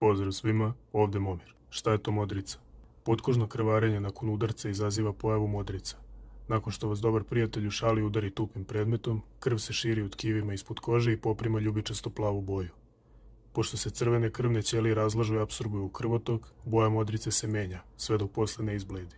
Pozdrav svima, ovde Momir. Šta je to modrica? Potkožno krvarenje nakon udarca izaziva pojavu modrica. Nakon što vas dobar prijatelj u šali udari tupim predmetom, krv se širi u tkivima ispod kože i poprima ljubičasto plavu boju. Pošto se crvene krvne ćelije razlažu i absorbuju u krvotok, boja modrice se menja, sve dok posle ne izbledi.